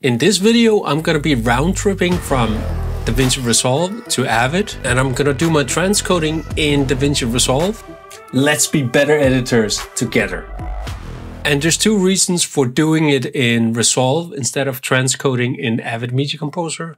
In this video, I'm gonna be round tripping from DaVinci Resolve to Avid, and I'm gonna do my transcoding in DaVinci Resolve. Let's be better editors together. And there's two reasons for doing it in Resolve instead of transcoding in Avid Media Composer.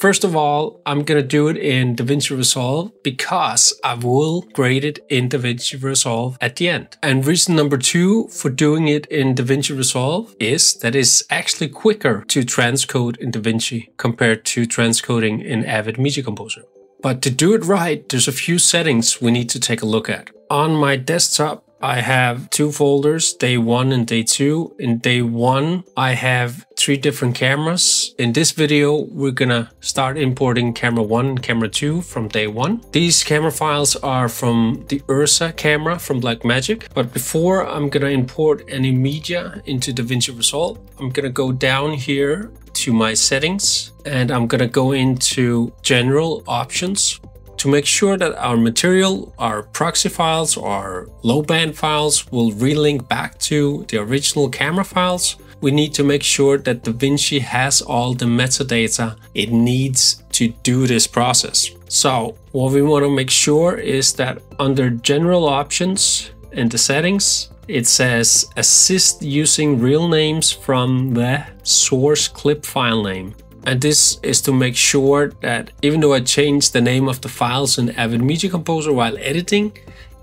First of all, I'm gonna do it in DaVinci Resolve because I will grade it in DaVinci Resolve at the end. And reason number two for doing it in DaVinci Resolve is that it's actually quicker to transcode in DaVinci compared to transcoding in Avid Media Composer. But to do it right, there's a few settings we need to take a look at. On my desktop, I have two folders, day one and day two. In day one, I have three different cameras. In this video, we're gonna start importing camera one and camera two from day one. These camera files are from the Ursa camera from Blackmagic. But before I'm gonna import any media into DaVinci Resolve, I'm gonna go down here to my settings and I'm gonna go into general options to make sure that our material, our proxy files, or low band files will relink back to the original camera files, we need to make sure that DaVinci has all the metadata it needs to do this process. So what we want to make sure is that under general options in the settings, it says assist using reel names from the source clip file name. And this is to make sure that even though I change the name of the files in Avid Media Composer while editing,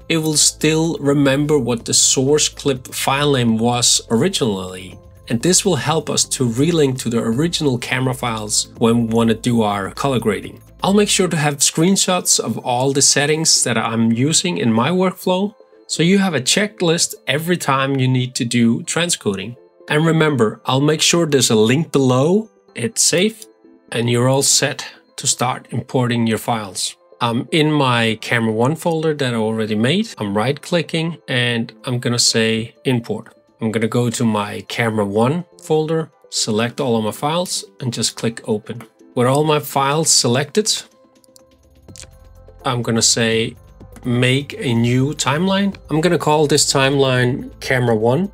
it will still remember what the source clip file name was originally. And this will help us to relink to the original camera files when we want to do our color grading. I'll make sure to have screenshots of all the settings that I'm using in my workflow, so you have a checklist every time you need to do transcoding. And remember, I'll make sure there's a link below hit save and you're all set to start importing your files. I'm in my camera one folder that I already made. I'm right clicking and I'm gonna say import. I'm gonna go to my camera one folder, select all of my files and just click open. With all my files selected, I'm gonna say make a new timeline. I'm gonna call this timeline camera one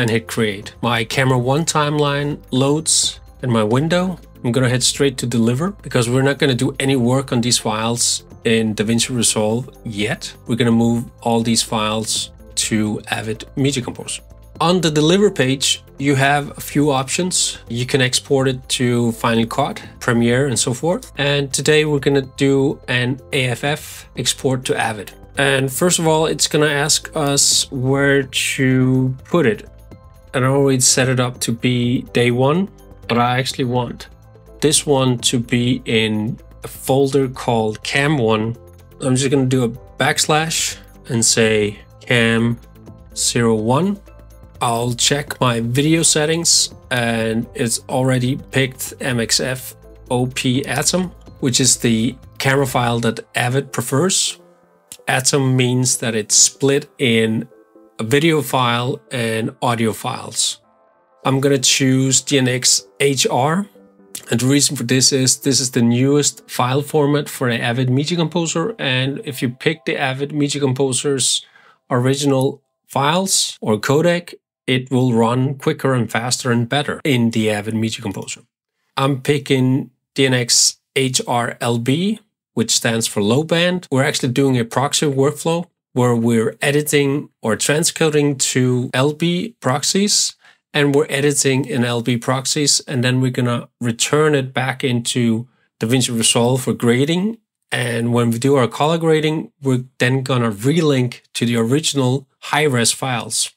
and hit create. My camera one timeline loads in my window. I'm gonna head straight to deliver because we're not gonna do any work on these files in DaVinci Resolve yet. We're gonna move all these files to Avid Media Composer. On the deliver page, you have a few options. You can export it to Final Cut, Premiere, and so forth. And today we're gonna do an AAF export to Avid. And first of all, it's gonna ask us where to put it and I already set it up to be day one, but I actually want this one to be in a folder called cam1. I'm just going to do a backslash and say cam01. I'll check my video settings and it's already picked MXF OP Atom, which is the camera file that Avid prefers. Atom means that it's split in a video file and audio files. I'm gonna choose DNX HR. And the reason for this is this is the newest file format for the Avid Media Composer. And if you pick the Avid Media Composer's original files or codec, it will run quicker and faster and better in the Avid Media Composer. I'm picking DNX HRLB, which stands for low band. We're actually doing a proxy workflow where we're editing or transcoding to LB proxies and we're editing in LB proxies and then we're gonna return it back into DaVinci Resolve for grading. And when we do our color grading, we're then gonna relink to the original high-res files,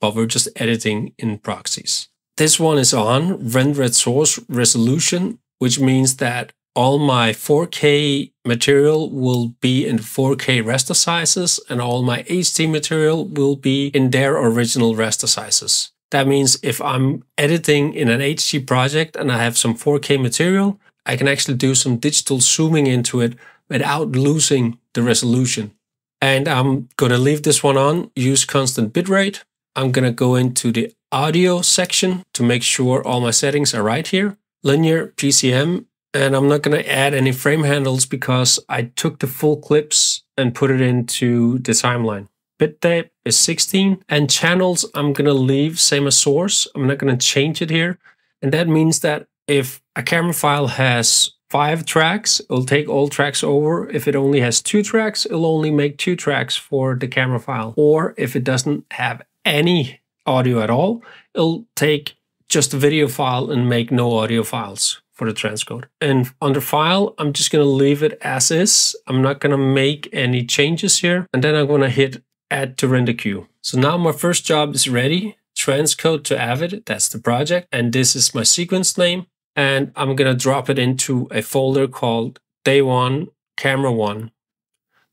but we're just editing in proxies. This one is on render at source resolution, which means that all my 4K material will be in 4K raster sizes and all my HD material will be in their original raster sizes. That means if I'm editing in an HD project and I have some 4K material, I can actually do some digital zooming into it without losing the resolution. And I'm going to leave this one on, use constant bitrate. I'm going to go into the audio section to make sure all my settings are right here. Linear PCM and I'm not going to add any frame handles because I took the full clips and put it into the timeline. bit depth is 16 and channels I'm gonna leave same as source. I'm not gonna change it here. And that means that if a camera file has five tracks, it'll take all tracks over. If it only has two tracks, it'll only make two tracks for the camera file. Or if it doesn't have any audio at all, it'll take just a video file and make no audio files for the transcode. And under file, I'm just gonna leave it as is. I'm not gonna make any changes here. And then I'm gonna hit add to render queue. So now my first job is ready. Transcode to Avid, that's the project. And this is my sequence name. And I'm gonna drop it into a folder called day one, camera one.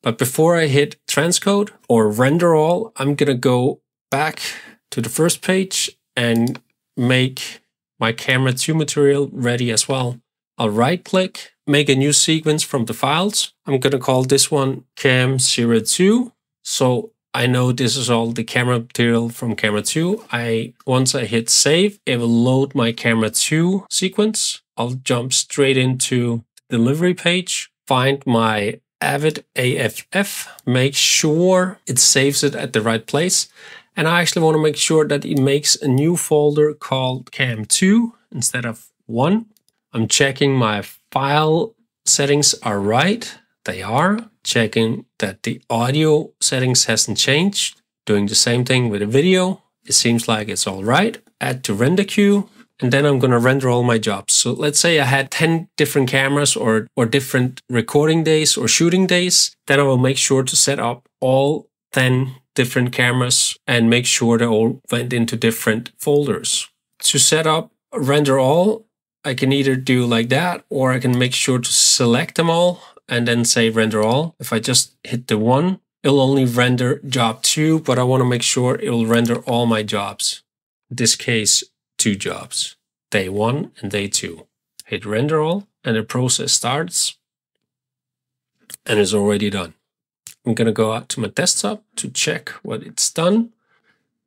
But before I hit transcode or render all, I'm gonna go back to the first page and make my camera 2 material ready as well. I'll right click, make a new sequence from the files. I'm gonna call this one cam02. So I know this is all the camera material from camera 2. I Once I hit save, it will load my camera 2 sequence. I'll jump straight into delivery page, find my Avid AAF, make sure it saves it at the right place. And I actually want to make sure that it makes a new folder called cam2 instead of 1. I'm checking my file settings are right. They are checking that the audio settings hasn't changed. Doing the same thing with the video. It seems like it's all right. Add to render queue. And then I'm going to render all my jobs. So let's say I had 10 different cameras or, or different recording days or shooting days. Then I will make sure to set up all 10 different cameras and make sure they all went into different folders. To set up render all, I can either do like that or I can make sure to select them all and then say render all. If I just hit the one, it'll only render job two, but I want to make sure it will render all my jobs. In this case, two jobs, day one and day two. Hit render all and the process starts and is already done. I'm going to go out to my desktop to check what it's done.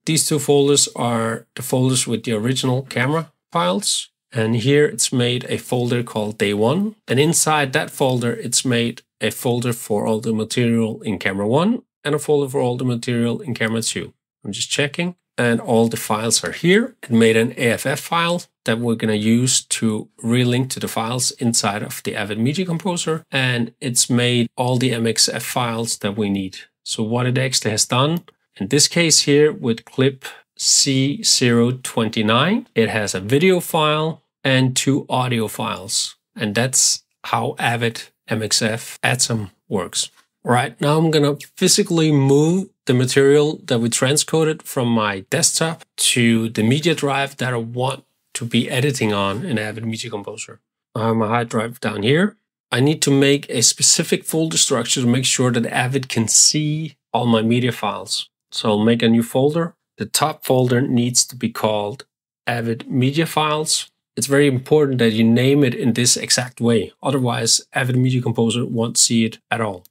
These two folders are the folders with the original camera files. And here it's made a folder called day one. And inside that folder, it's made a folder for all the material in camera one and a folder for all the material in camera two. I'm just checking and all the files are here. It made an AAF file that we're going to use to relink to the files inside of the Avid Media Composer. And it's made all the MXF files that we need. So what it actually has done, in this case here with clip C029. It has a video file and two audio files. And that's how Avid MXF Atom works. Right, now I'm gonna physically move the material that we transcoded from my desktop to the media drive that I want to be editing on in Avid Media Composer. I have my hard drive down here. I need to make a specific folder structure to make sure that Avid can see all my media files. So I'll make a new folder the top folder needs to be called Avid Media Files. It's very important that you name it in this exact way. Otherwise, Avid Media Composer won't see it at all.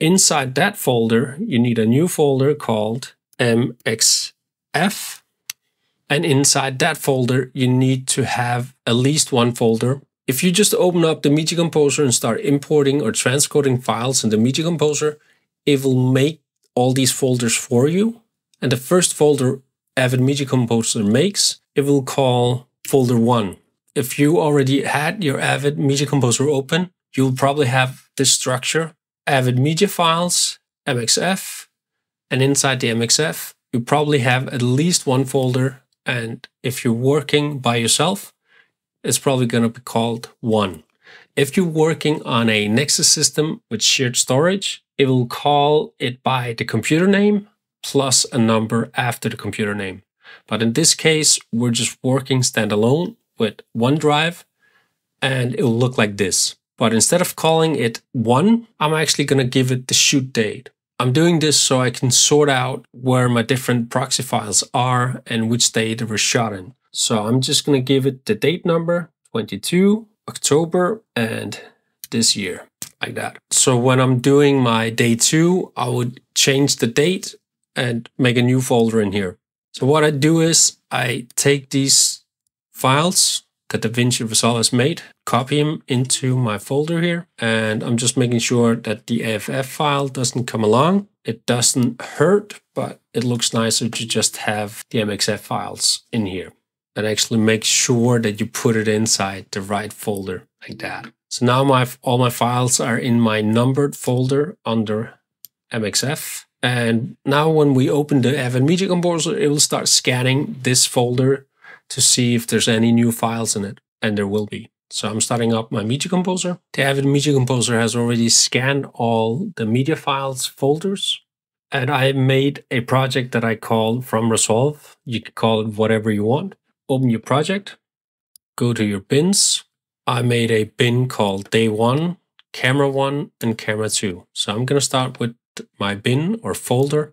Inside that folder, you need a new folder called MXF. And inside that folder, you need to have at least one folder. If you just open up the Media Composer and start importing or transcoding files in the Media Composer, it will make all these folders for you and the first folder Avid Media Composer makes, it will call folder one. If you already had your Avid Media Composer open, you'll probably have this structure, Avid Media Files, MXF, and inside the MXF, you probably have at least one folder. And if you're working by yourself, it's probably going to be called one. If you're working on a NEXIS system with shared storage, it will call it by the computer name plus a number after the computer name. But in this case, we're just working standalone with OneDrive and it will look like this. But instead of calling it one, I'm actually going to give it the shoot date. I'm doing this so I can sort out where my different proxy files are and which date they were shot in. So I'm just going to give it the date number, 22, October, and this year, like that. So when I'm doing my day two, I would change the date and make a new folder in here. So what I do is I take these files that DaVinci Resolve has made, copy them into my folder here. And I'm just making sure that the AAF file doesn't come along. It doesn't hurt, but it looks nicer to just have the MXF files in here. And actually make sure that you put it inside the right folder like that. So now my all my files are in my numbered folder under MXF. And now when we open the Avid Media Composer, it will start scanning this folder to see if there's any new files in it. And there will be. So I'm starting up my Media Composer. The Avid Media Composer has already scanned all the media files folders. And I made a project that I call from Resolve. You can call it whatever you want. Open your project, go to your bins. I made a bin called day one, camera one, and camera two. So I'm going to start with my bin or folder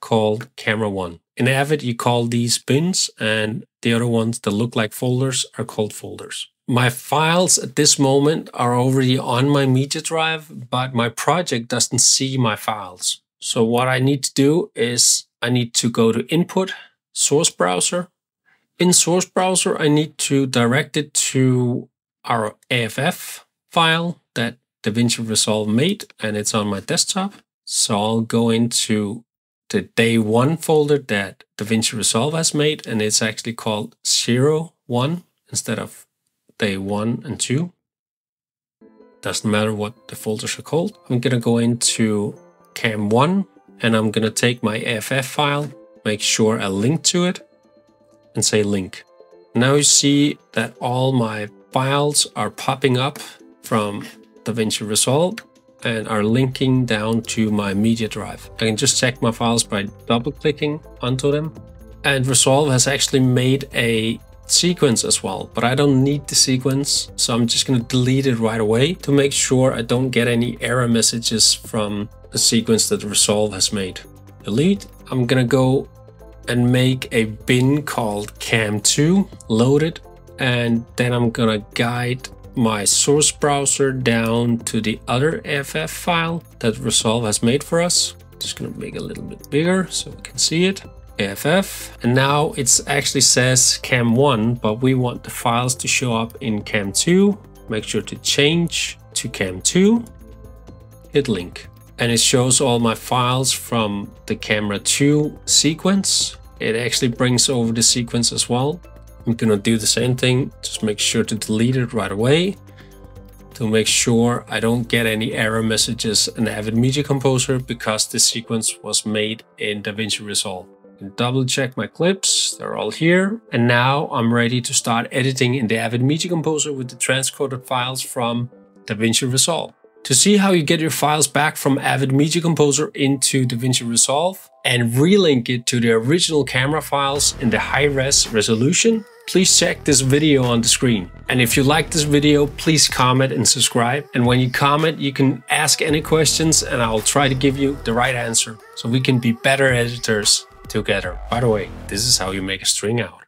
called camera one. In Avid, you call these bins and the other ones that look like folders are called folders. My files at this moment are already on my media drive, but my project doesn't see my files. So what I need to do is I need to go to input, source browser. In source browser, I need to direct it to our AAF file that DaVinci Resolve made, and it's on my desktop. So I'll go into the day one folder that DaVinci Resolve has made, and it's actually called zero one instead of day one and two. Doesn't matter what the folders are called. I'm gonna go into cam one and I'm gonna take my AAF file, make sure I link to it and say link. Now you see that all my files are popping up from DaVinci Resolve and are linking down to my media drive. I can just check my files by double clicking onto them. And Resolve has actually made a sequence as well, but I don't need the sequence. So I'm just going to delete it right away to make sure I don't get any error messages from the sequence that Resolve has made. Delete. I'm going to go and make a bin called cam2, load it, and then I'm going to guide my source browser down to the other AAF file that Resolve has made for us. Just gonna make it a little bit bigger so we can see it. AAF. And now it actually says cam1, but we want the files to show up in cam2. Make sure to change to cam2. Hit link. And it shows all my files from the camera 2 sequence. It actually brings over the sequence as well. I'm gonna do the same thing, just make sure to delete it right away to make sure I don't get any error messages in Avid Media Composer because this sequence was made in DaVinci Resolve. double check my clips, they're all here. And now I'm ready to start editing in the Avid Media Composer with the transcoded files from DaVinci Resolve. To see how you get your files back from Avid Media Composer into DaVinci Resolve and relink it to the original camera files in the high-res resolution, please check this video on the screen. And if you like this video, please comment and subscribe. And when you comment, you can ask any questions and I'll try to give you the right answer so we can be better editors together. By the way, this is how you make a string out.